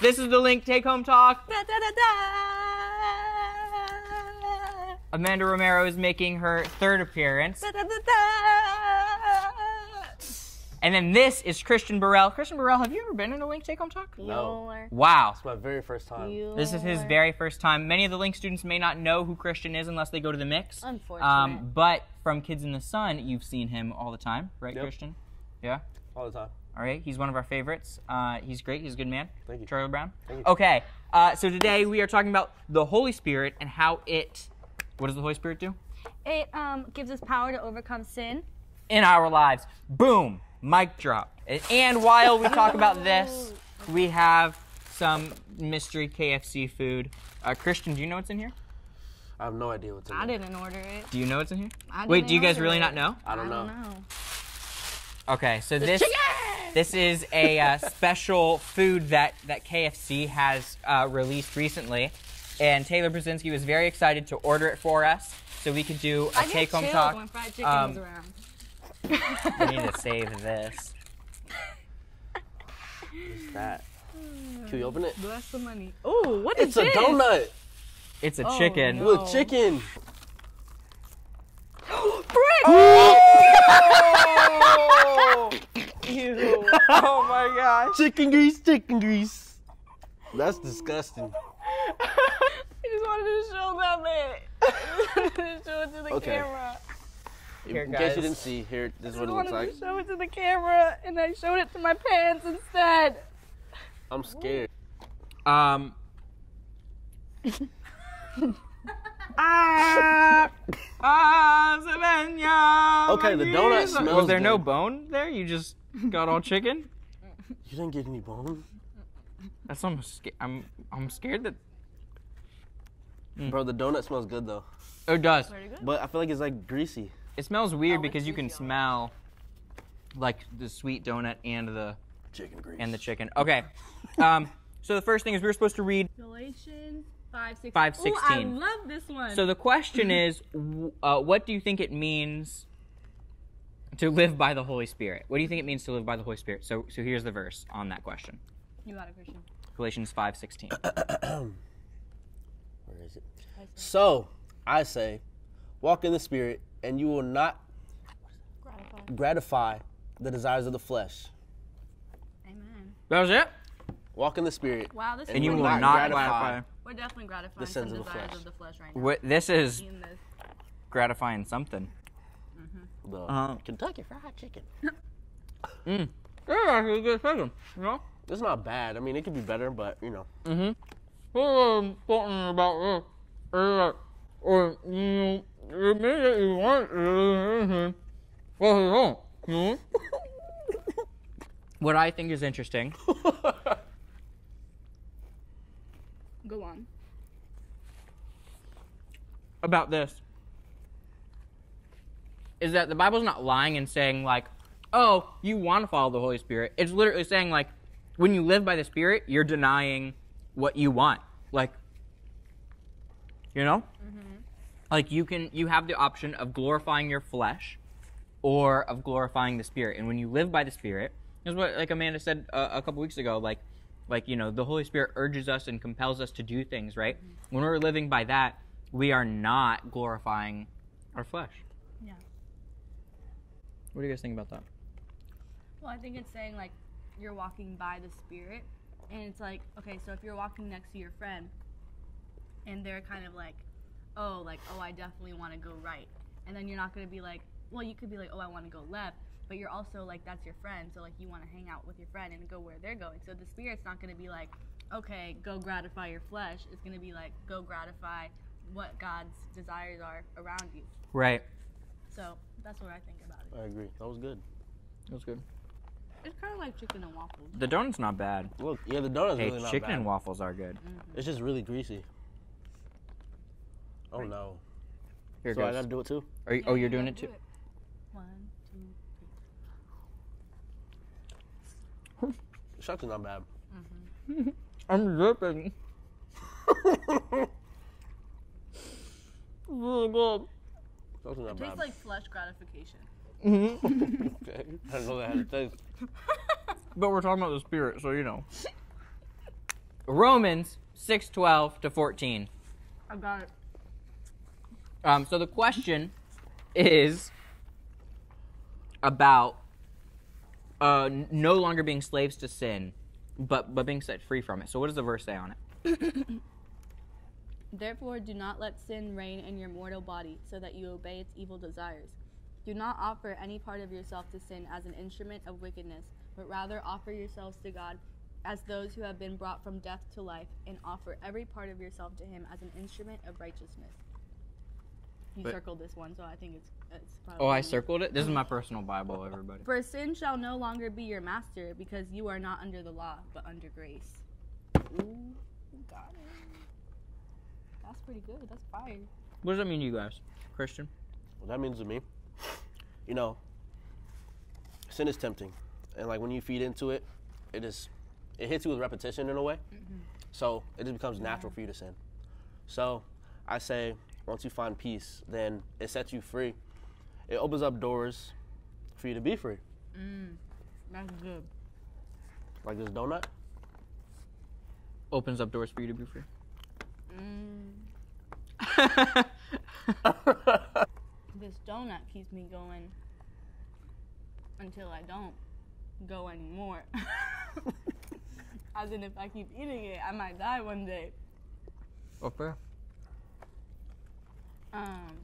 This is the link take home talk. Da, da, da, da. Amanda Romero is making her third appearance. Da, da, da, da. And then this is Christian Burrell. Christian Burrell, have you ever been in a link take home talk? No. Wow. It's my very first time. This is his very first time. Many of the Link students may not know who Christian is unless they go to the mix. Unfortunate. Um, but from Kids in the Son, you've seen him all the time, right, Yep. Christian? Yeah. All the time. All right. He's one of our favorites. Uh, he's great. He's a good man. Thank you. Charlie Brown. Thank you. Okay. Uh, so today we are talking about the Holy Spirit and how it. What does the Holy Spirit do It um, gives us power to overcome sin. in our lives? Boom. Mic drop. And while we talk about this, we have some mystery KFC food. Uh, Christian, do you know what's in here? I have no idea what's in I there. didn't order it. Do you know what's in here? I Wait, didn't do you guys really it. not know? I don't know. Okay, so this this is a uh, special food that that KFC has uh, released recently, and Taylor Brzezinski was very excited to order it for us so we could do a take home talk. when fried chicken Um, is around. We need to save this. What's that? Can we open it? Bless the money. Oh, what is It's a donut It's a Oh, chicken. no. with chicken. Oh my gosh. Chicken grease, chicken grease. That's disgusting. I just wanted to show them it. I wanted to show it to the Okay. camera. Here, In case you didn't see, here, this is I what it wanted looks like. to show it to the camera, and I showed it to my parents instead. I'm scared. Um. ah, ah, Savannah, Okay, the donut smells Was there no bone there? You just got all chicken? You didn't get any bone? That's almost. Sca- I'm. I'm scared that. Bro, the donut smells good though. Oh, it does. But I feel like it's like greasy. It smells weird Oh, because you can juicy. smell, like the sweet donut and the Chicken grease. and the chicken. Okay. Um. So the first thing is we were supposed to read Galatians 5:16. 5:16. Ooh, I love this one. So the question is, uh, what do you think it means to live by the Holy Spirit? What do you think it means to live by the Holy Spirit? So, so here's the verse on that question: you got it, Christian. Galatians five sixteen. Where is it? So, I say, walk in the spirit, and you will not Gratify. gratify the desires of the flesh. Amen. That was it. Walk in the spirit. Wow, this And And is you will will not not gratify gratify. We're definitely gratifying the some sins of the desires flesh. of the flesh right now. Wh- This is gratifying something. The Uh-huh. Kentucky Fried Chicken. Yeah, actually good chicken. You know. It's not bad. I mean, it could be better, but you know. Mm-hmm. What's important about this is that, or you admit that you want to, well, you don't. You know? What I think is interesting Go on. about this is that the Bible's not lying and saying like, "Oh, you want to follow the Holy Spirit." It's literally saying like, when you live by the Spirit, you're denying what you want. Like, you know, like you can you have the option of glorifying your flesh or of glorifying the Spirit. And when you live by the Spirit, is what like Amanda said uh, a couple weeks ago. Like, like you know, the Holy Spirit urges us and compels us to do things. Right? When we're living by that, we are not glorifying our flesh. What do you guys think about that? Well, I think it's saying like you're walking by the Spirit, and it's like okay, so if you're walking next to your friend, and they're kind of like, oh, like oh, I definitely want to go right, and then you're not gonna be like, well, you could be like, oh, I want to go left, but you're also like that's your friend, so like you want to hang out with your friend and go where they're going. So the Spirit's not gonna be like, okay, go gratify your flesh. It's gonna be like go gratify what God's desires are around you. Right. So that's what I think about it. I agree. That was good. That was good. It's kind of like chicken and waffles. The donut's not bad. Look, yeah, the donut's Hey, really not chicken bad. and waffles are good. Mm-hmm. It's just really greasy. Oh no. Here it So I gotta do it too. Are you, oh, you're doing it too. One, two, It's actually not bad. Mm-hmm. I'm dripping. really good. It's actually not It bad. tastes like flesh gratification. okay. I didn't know that had a taste. But we're talking about the spirit, so you know. Romans 6:12 to 14. I got it. Um, so the question is about uh, no longer being slaves to sin, but but being set free from it. So what does the verse say on it? Therefore, do not let sin reign in your mortal body, so that you obey its evil desires. Do not offer any part of yourself to sin as an instrument of wickedness, but rather offer yourselves to God as those who have been brought from death to life, and offer every part of yourself to Him as an instrument of righteousness. You But- circled this one, so I think it's it's probably. Oh, I circled it. This is my personal Bible, everybody. For sin shall no longer be your master, because you are not under the law, but under grace. Ooh, got it. That's pretty good. That's fire. What does that mean to you guys, Christian? What that means to me, you know, sin is tempting, and like when you feed into it, it is, it hits you with repetition in a way. So it just becomes natural for you to sin. So I say, once you find peace, then it sets you free. It opens up doors for you to be free. That's good. Like this donut. Opens up doors for you to be free. Mm, this donut keeps me going until I don't go anymore. As in, if I keep eating it, I might die one day. okay. Um,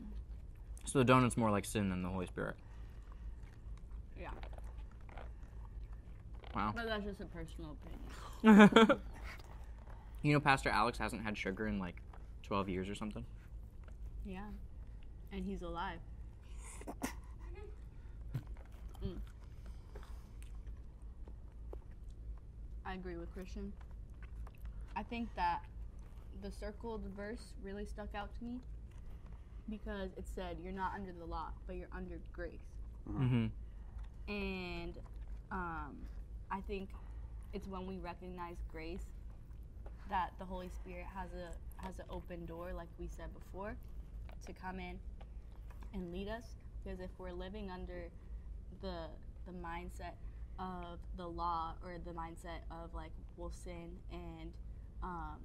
So the donut's more like sin than the Holy Spirit. yeah. Wow. But that's just a personal opinion. you know, Pastor Alex hasn't had sugar in like 12 years or something. Yeah. And he's alive. Mm. I agree with Christian. I think that the circled verse really stuck out to me because it said you're not under the law, but you're under grace. Mm-hmm. And um, I think it's when we recognize grace that the Holy Spirit has a has an open door, like we said before, to come in and lead us. Because if we're living under the the mindset of the law or the mindset of like we'll sin and um,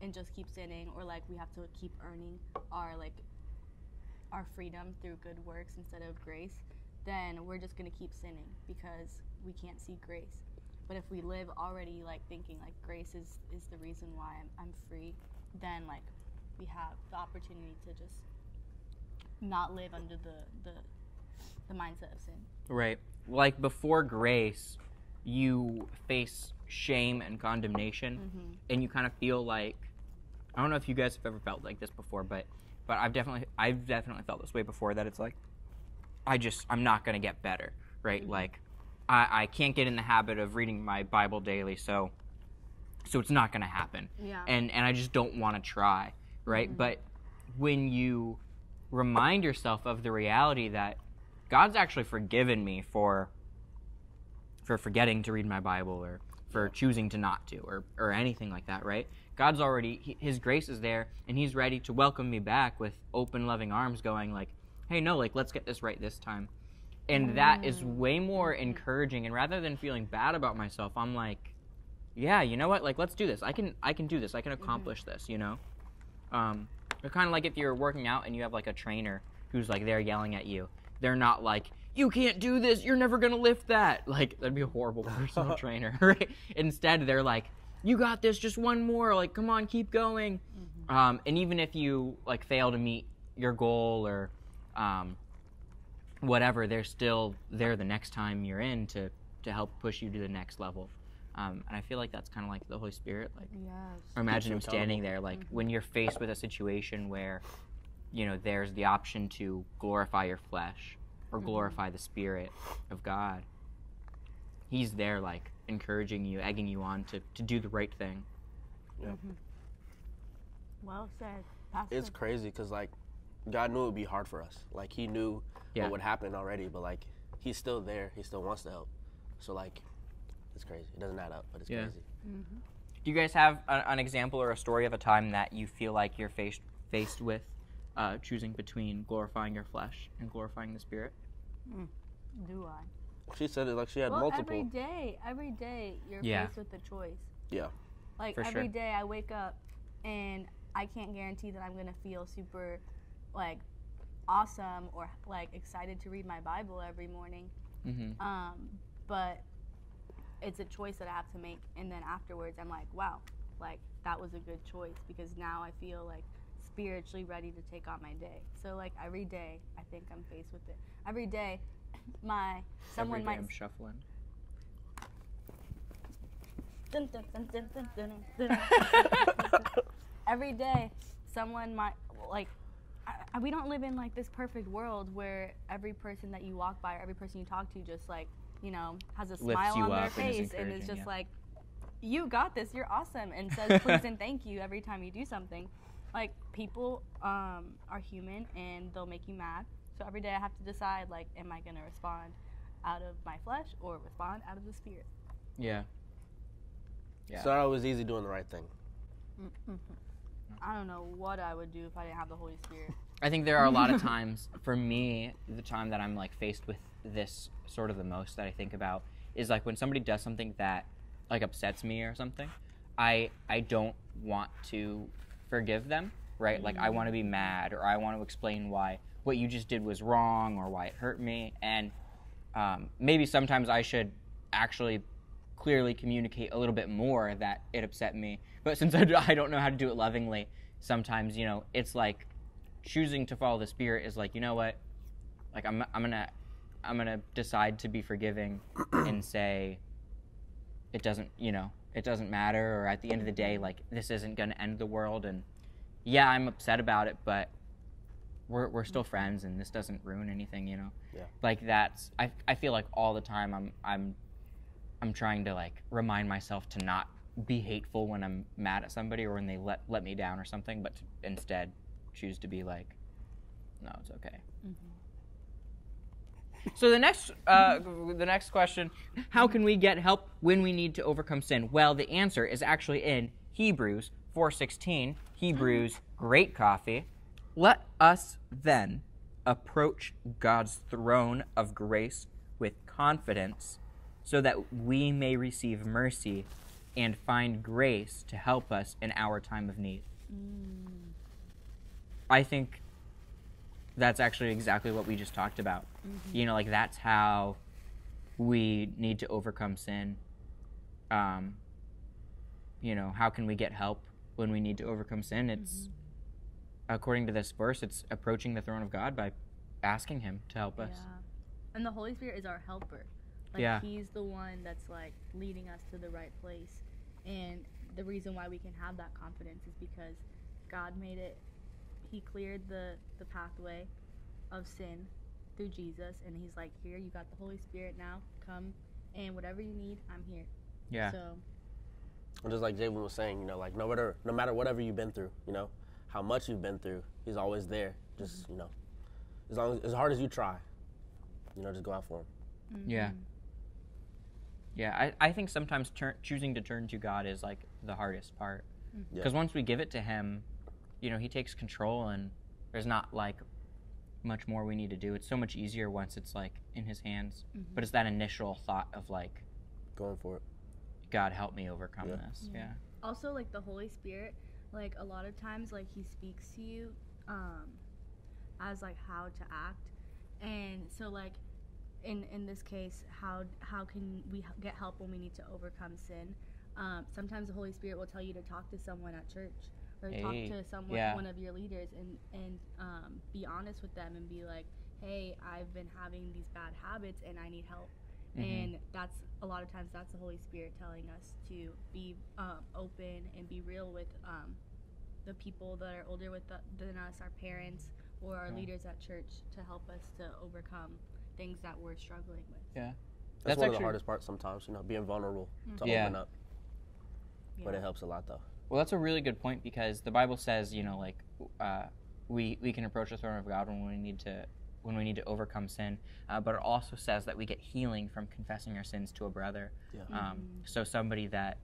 and just keep sinning, or like we have to keep earning our like our freedom through good works instead of grace, then we're just gonna keep sinning because we can't see grace. But if we live already like thinking like grace is, is the reason why I'm, I'm free, then like we have the opportunity to just not live under the, the the mindset of sin. Right. Like before grace, you face shame and condemnation, Mm-hmm. and you kind of feel like I don't know if you guys have ever felt like this before, but but I've definitely I've definitely felt this way before. That it's like I just I'm not gonna get better, right? Like I I can't get in the habit of reading my Bible daily, so so it's not gonna happen Yeah. and and I just don't want to try, right? Mm-hmm. But when you remind yourself of the reality that God's actually forgiven me for for forgetting to read my Bible or for choosing to not to or or anything like that, right? God's already his grace is there and he's ready to welcome me back with open loving arms going like, "Hey, no, like let's get this right this time." And that is way more encouraging and rather than feeling bad about myself, I'm like, yeah, you know what? Like, let's do this. I can, I can do this. I can accomplish this. You know, um, it's kind of like if you're working out and you have like a trainer who's like there yelling at you. They're not like, you can't do this. You're never gonna lift that. Like that'd be a horrible personal trainer, right? Instead, they're like, you got this. Just one more. Like, come on, keep going. Um, and even if you like fail to meet your goal or um, whatever, they're still there the next time you're in to to help push you to the next level. Um, and I feel like that's kind of like the Holy Spirit. Like, Yes. or imagine you him standing there, like when mm-hmm. you're faced with a situation where, you know, there's the option to glorify your flesh or mm-hmm. glorify the Spirit of God. He's there, like encouraging you, egging you on to, to do the right thing. Mm-hmm. Well said. Pastor. It's crazy because like God knew it would be hard for us. Like He knew Yeah. what would happen already, but like He's still there. He still wants to help. So like, it's crazy. It doesn't add up, but it's Yeah. crazy. Do you guys have a, an example or a story of a time that you feel like you're faced faced with uh, choosing between glorifying your flesh and glorifying the Spirit? Mm. Do I? She said it like she had Well, multiple. every day, every day, you're Yeah. faced with a choice. Yeah. Like For every sure. day I wake up and I can't guarantee that I'm gonna feel super like awesome or like excited to read my Bible every morning. Mm-hmm. Um, but it's a choice that I have to make, and then afterwards I'm like, wow, like that was a good choice because now I feel like spiritually ready to take on my day. So like every day, I think I'm faced with it. Every day, my someone Every day might I'm shuffling. Dun, dun, dun. Every day, someone might like. I, I- we don't live in like this perfect world where every person that you walk by or every person you talk to just like you know has a smile on their up and is face and is just yeah. like, "You got this. You're awesome," and says please and thank you every time you do something. Like people um, are human and they'll make you mad. So every day I have to decide like, am I gonna respond out of my flesh or respond out of the spirit? Yeah. Yeah. It's not always easy doing the right thing. I don't know what I would do if I didn't have the Holy Spirit. I think there are a lot of times, for me, the time that I'm like faced with this sort of the most that I think about is like when somebody does something that like upsets me or something. I I don't want to forgive them, right? Like I want to be mad or I want to explain why what you just did was wrong or why it hurt me, and um, maybe sometimes I should actually clearly communicate a little bit more that it upset me. But since I don't know how to do it lovingly, sometimes you know it's like choosing to follow the spirit is like you know what, like I'm I'm gonna I'm gonna decide to be forgiving and say it doesn't you know it doesn't matter or at the end of the day like this isn't gonna end the world and yeah I'm upset about it but we're we're still friends and this doesn't ruin anything you know Yeah. like that's I I feel like all the time I'm I'm I'm trying to like remind myself to not be hateful when I'm mad at somebody or when they let let me down or something, but to instead choose to be like, no, it's okay. So the next uh, the next question, how can we get help when we need to overcome sin? Well, the answer is actually in Hebrews 4:16. Hebrews great coffee. Let us then approach God's throne of grace with confidence so that we may receive mercy and find grace to help us in our time of need. Mm. I think that's actually exactly what we just talked about. Mm-hmm. You know, like that's how we need to overcome sin. Um, you know, how can we get help when we need to overcome sin? It's mm-hmm. according to this verse, it's approaching the throne of God by asking Him to help us. Yeah. And the Holy Spirit is our helper. Like Yeah. he's the one that's like leading us to the right place. And the reason why we can have that confidence is because God made it he cleared the the pathway of sin through Jesus and he's like, "Here, you got the Holy Spirit now. Come and whatever you need, I'm here." Yeah. So, And just like Javan was saying, you know, like no matter no matter whatever you've been through, you know, how much you've been through, he's always there. Just mm-hmm. you know, as long as, as hard as you try, you know, just go out for him. Mm-hmm. Yeah. Yeah, I, I think sometimes turn, choosing to turn to God is like the hardest part. Yeah. Because once we give it to Him, you know, He takes control and there's not like much more we need to do. It's so much easier once it's like in His hands. But it's that initial thought of like, Going for it. God, help me overcome Yeah. this. Yeah. Yeah. also like the holy spirit like a lot of times like he speaks to you um as like how to act and so like in in this case how how can we get help when we need to overcome sin um, sometimes the holy spirit will tell you to talk to someone at church or talk to someone yeah. one of your leaders and and um, be honest with them and be like hey i've been having these bad habits and i need help Mhm. and that's a lot of times that's the holy spirit telling us to be um, open and be real with um, the people that are older with the, than us our parents or our Yeah. leaders at church to help us to overcome things that we're struggling with That's, That's one of the hardest parts sometimes, you know, being vulnerable to Yeah. open up. But it helps a lot though. Well, that's a really good point because the Bible says, you know, like uh, we we can approach the throne of God when we need to when we need to overcome sin, uh, but it also says that we get healing from confessing our sins to a brother. Yeah. Um, so somebody that